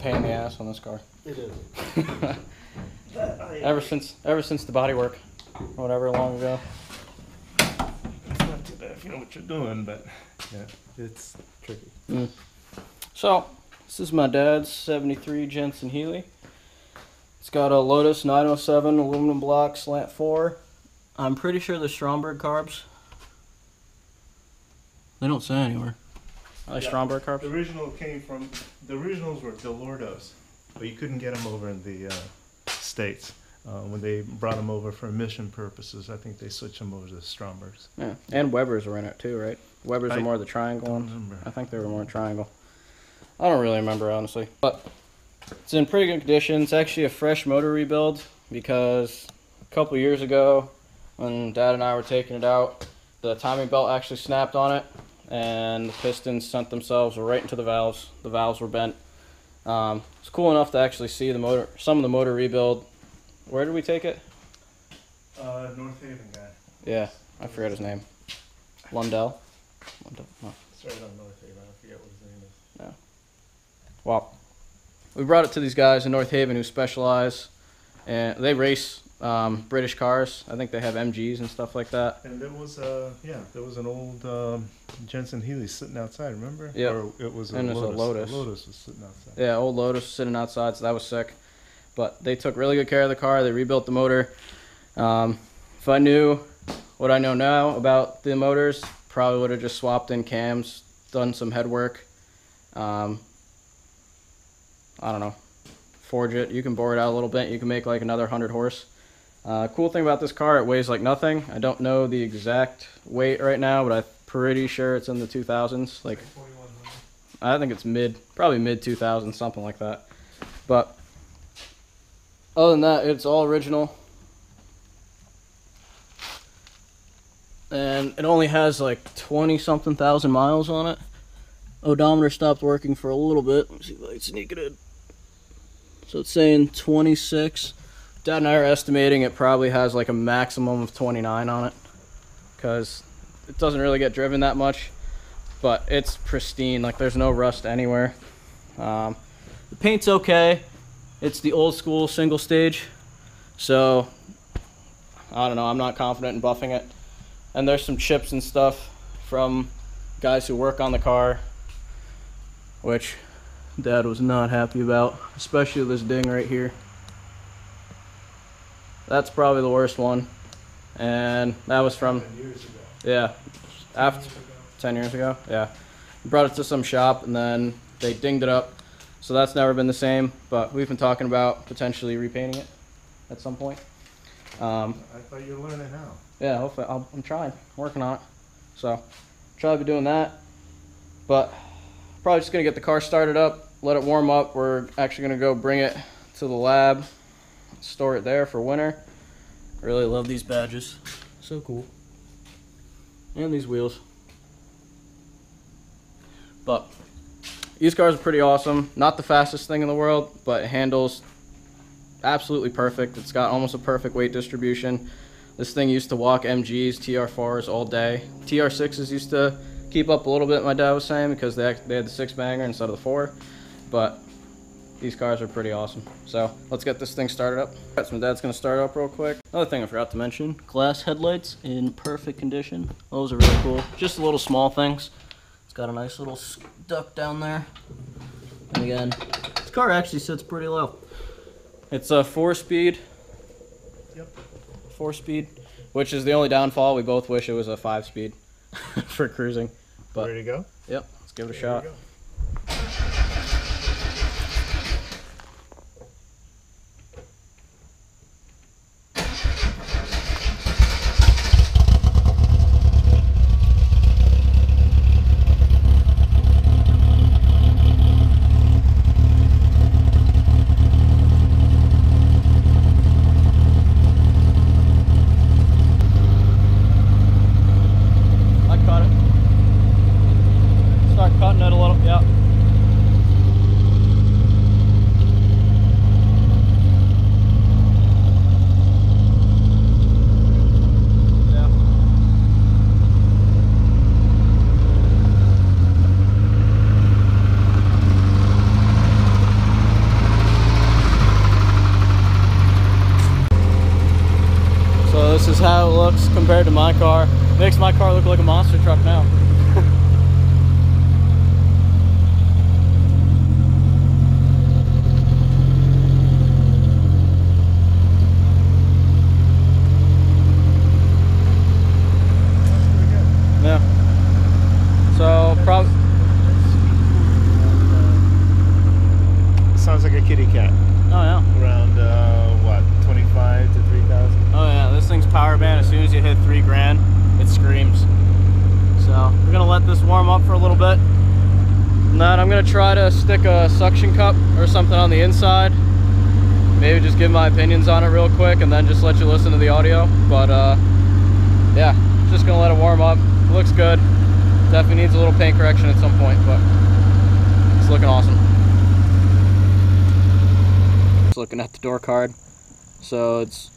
pain in the ass on this car. It is. ever since ever since the body work, or whatever, long ago. It's not too bad if you know what you're doing, but yeah, it's tricky. Mm. So, this is my dad's 73 Jensen Healey. It's got a Lotus 907 aluminum block slant 4. I'm pretty sure they're Stromberg carbs. They don't say anywhere. They Yeah. Stromberg The original came from the originals were Dellortos, but you couldn't get them over in the uh, states. Uh, when they brought them over for mission purposes, I think they switched them over to the Strombergs. Yeah. And Weber's were in it too, right? Weber's I are more the triangle ones. remember. I think they were more triangle. I don't really remember honestly, but it's in pretty good condition. It's actually a fresh motor rebuild because a couple years ago, when Dad and I were taking it out, the timing belt actually snapped on it, and the pistons sent themselves right into the valves. The valves were bent. Um, it's cool enough to actually see the motor, some of the motor rebuild. Where did we take it? Uh, North Haven guy. Yeah, I forget his name. Lundell. Lundell. No. Right on North Haven. I forget what his name is. Well, we brought it to these guys in North Haven who specialize, and they race um, British cars. I think they have MGs and stuff like that. And there was uh yeah, there was an old um, Jensen Healey sitting outside. Remember? Yeah. It was a And it was a Lotus. Lotus. Lotus was sitting outside. Yeah, old Lotus sitting outside, so that was sick. But they took really good care of the car. They rebuilt the motor. Um, if I knew what I know now about the motors, probably would have just swapped in cams, done some head work. Um, I don't know, forge it. You can bore it out a little bit. You can make like another hundred horse. Uh, cool thing about this car, it weighs like nothing. I don't know the exact weight right now, but I'm pretty sure it's in the 2000s. Like I think it's mid, probably mid 2000s, something like that. But other than that, it's all original. And it only has like 20 something thousand miles on it. Odometer stopped working for a little bit. Let me see if I can sneak it in. So it's saying 26. Dad and I are estimating it probably has like a maximum of 29 on it. Because it doesn't really get driven that much but it's pristine. Like there's no rust anywhere. Um, the paint's okay. It's the old school single stage, so I don't know. I'm not confident in buffing it. And there's some chips and stuff from guys who work on the car, which Dad was not happy about, especially this ding right here. That's probably the worst one, and that was from Years ago. yeah after 10 years ago yeah. Brought it to some shop and then they dinged it up. So that's never been the same but we've been talking about potentially repainting it at some point. Um, I thought you were learning how. yeah hopefully I'll, i'm trying working on it. So try to be doing that but probably just gonna get the car started up let it warm up. We're actually gonna go bring it to the lab store it there for winter really love these badges so cool and these wheels but these cars are pretty awesome. Not the fastest thing in the world, but it handles absolutely perfect. It's got almost a perfect weight distribution. This thing used to walk MGs, TR4s all day. TR6s used to keep up a little bit, my dad was saying, because they, they had the six banger instead of the four. But these cars are pretty awesome. So let's get this thing started up. Alright, so my dad's gonna start up real quick. Another thing I forgot to mention, glass headlights in perfect condition. Those are really cool. Just a little small things. It's got a nice little duct down there. And again, this car actually sits pretty low. It's a four speed. Yep. Four speed, which is the only downfall. We both wish it was a five speed for cruising. But Ready to go? yep, let's give it a Here shot. we go. I cut it. Start cutting it a little. how it looks compared to my car. Makes my car look like a monster truck now. yeah. So probably Sounds like a kitty cat. Oh yeah. Around uh, what, 25 to 3,000? Oh yeah, this thing's power band. As soon as you hit three grand, it screams. So we're gonna let this warm up for a little bit. And then I'm gonna try to stick a suction cup or something on inside. Maybe just give my opinions on it real quick and then just let you listen to the audio. But uh, yeah, just gonna let it warm up. Looks good. Definitely needs a little paint correction at some point, but it's looking awesome. Just looking at the door card. So it's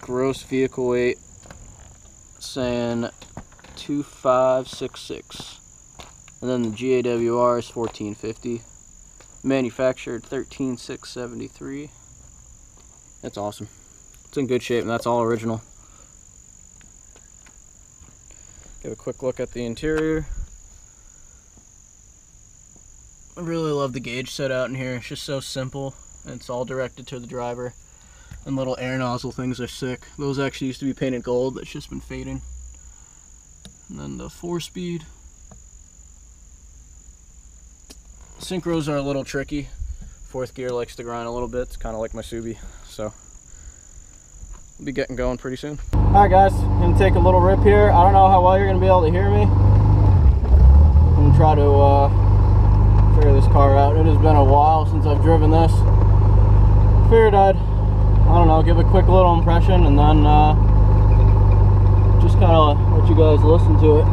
gross vehicle weight saying 2566 and then the GAWR is 1450 manufactured 13673 that's awesome it's in good shape and that's all original give a quick look at the interior I really love the gauge set out in here it's just so simple and it's all directed to the driver and little air nozzle things are sick. Those actually used to be painted gold. That's just been fading. And then the four speed. Synchros are a little tricky. Fourth gear likes to grind a little bit. It's kind of like my Subi. So we'll be getting going pretty soon. All right, guys. Gonna take a little rip here. I don't know how well you're gonna be able to hear me. I'm gonna try to uh, figure this car out. It has been a while since I've driven this. Figured I'd I don't know, give a quick little impression and then uh, just kind of let you guys listen to it.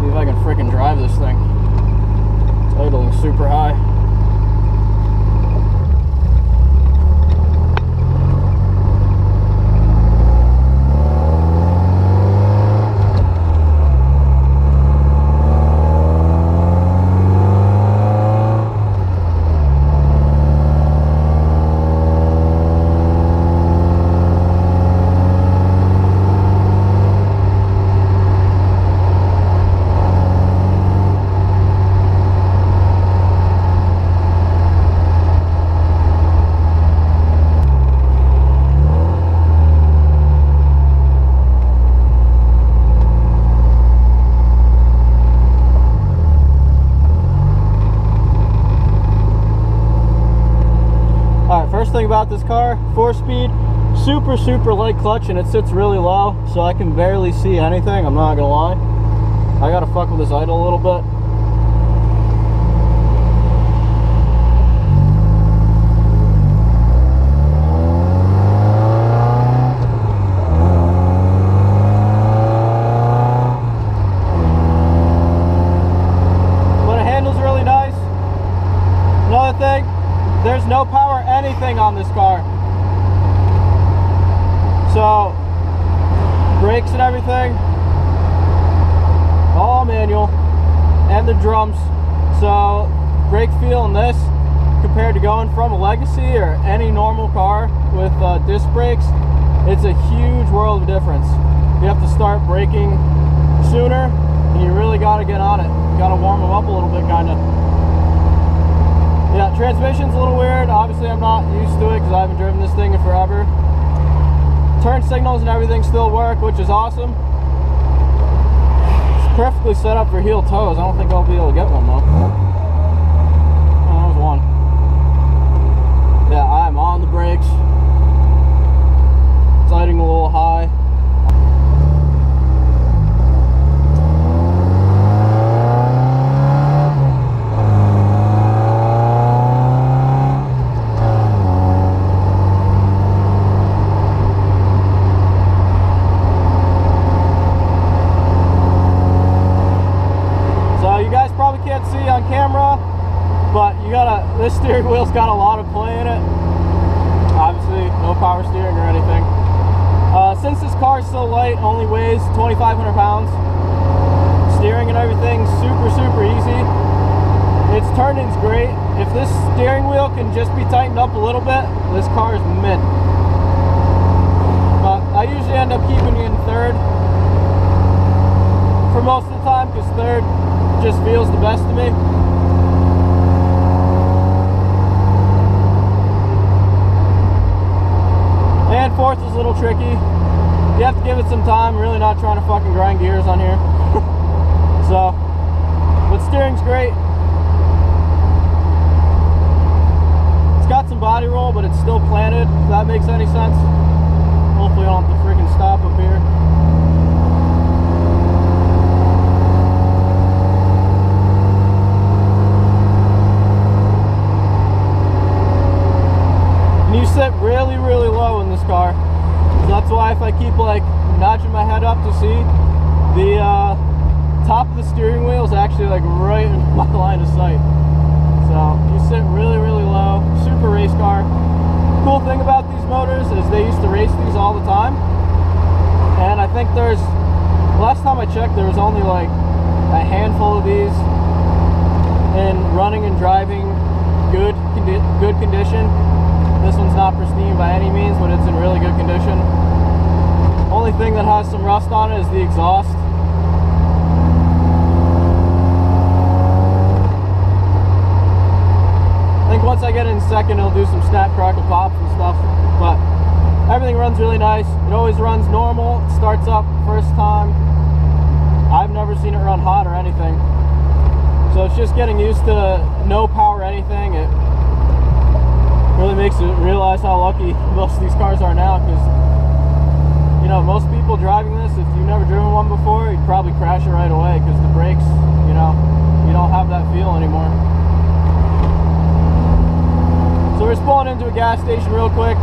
See if I can freaking drive this thing. It's idling super high. thing about this car, four speed, super, super light clutch and it sits really low, so I can barely see anything, I'm not gonna lie. I gotta fuck with this idle a little bit. But it handles really nice. Another thing, there's no power anything on this car. So, brakes and everything, all manual, and the drums. So, brake feel in this compared to going from a Legacy or any normal car with uh, disc brakes, it's a huge world of difference. You have to start braking sooner, and you really got to get on it. You got to warm them up a little bit, kind of. Yeah, transmission's a little weird. Obviously, I'm not used to it because I haven't driven this thing in forever. Turn signals and everything still work, which is awesome. Perfectly set up for heel toes. I don't think I'll be able to get one though. Oh, that was one. Yeah, I'm on the brakes. Sliding a little high. So you guys probably can't see on camera, but you gotta, this steering wheel's got a lot of play in it. Obviously, no power steering or anything. Uh, since this car is so light, only weighs 2,500 pounds, steering and everything super, super easy. Its turning's great. If this steering wheel can just be tightened up a little bit, this car is mint. But I usually end up keeping you in third for most of the time because third just feels the best to me. And fourth is a little tricky. You have to give it some time. really not trying to fucking grind gears on here. so, but steering's great. It's got some body roll, but it's still planted, if that makes any sense. Hopefully I don't have to freaking stop up here. And you sit really, really low in this car. So that's why if I keep like nudging my head up to see, the uh, top of the steering wheel is actually like right in my line of sight. So you sit really, really low, super race car. Thing about these motors is they used to race these all the time. And I think there's, last time I checked, there was only like a handful of these in running and driving good, condi good condition. This one's not pristine by any means, but it's in really good condition. Only thing that has some rust on it is the exhaust. I think once I get in second, it'll do some snap, crackle, pops and stuff. But everything runs really nice. It always runs normal. It starts up first time. I've never seen it run hot or anything. So it's just getting used to no power anything. It really makes you realize how lucky most of these cars are now because you know most people driving this if you've never driven one before you'd probably crash it right away because the brakes you know you don't have that feel anymore pulling into a gas station real quick.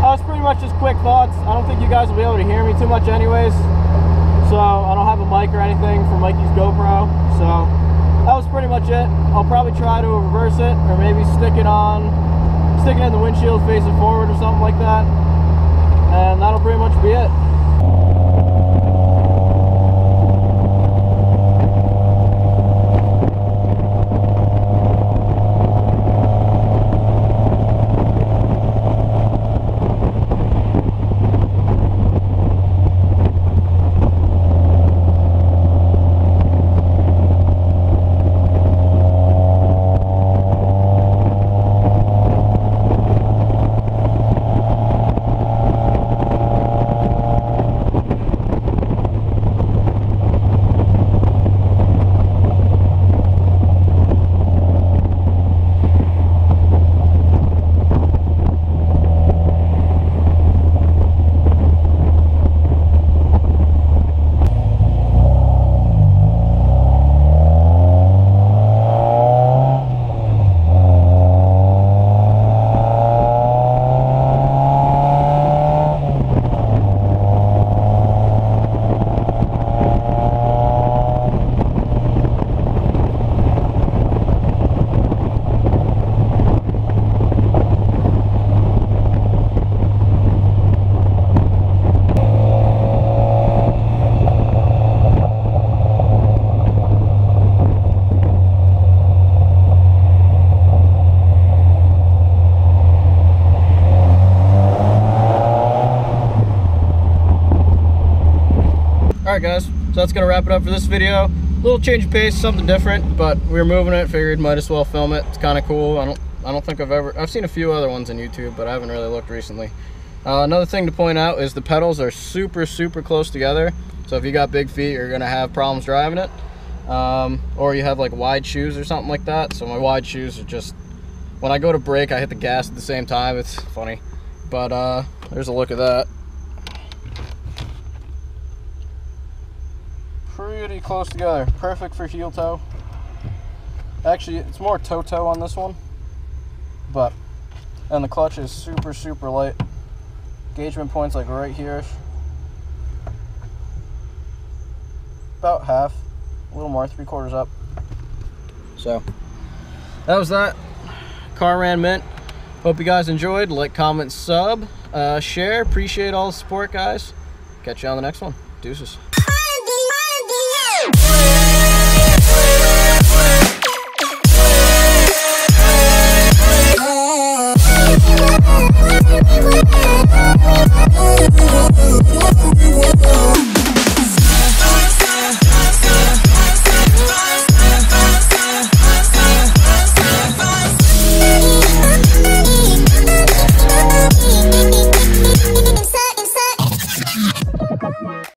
That was pretty much just quick thoughts. I don't think you guys will be able to hear me too much anyways. So I don't have a mic or anything for Mikey's GoPro. So that was pretty much it. I'll probably try to reverse it or maybe stick it on stick it in the windshield facing forward or something like that. And that'll pretty much be it all right guys. So that's gonna wrap it up for this video. A little change of pace something different but we were moving it figured might as well film it. It's kind of cool. I don't i don't think i've ever i've seen a few other ones on youtube but i haven't really looked recently. Uh, another thing to point out is the pedals are super super close together. So if you got big feet you're gonna have problems driving it. Um, or you have like wide shoes or something like that. So my wide shoes are just when i go to brake i hit the gas at the same time. It's funny. But uh there's a look at that pretty close together. Perfect for heel toe. Actually, it's more toe toe on this one. But, and the clutch is super, super light. Engagement point's like right here. About half, a little more, three quarters up. So, that was that. Car ran mint. Hope you guys enjoyed. Like, comment, sub, uh, share. Appreciate all the support, guys. Catch you on the next one. Deuces. Yeah.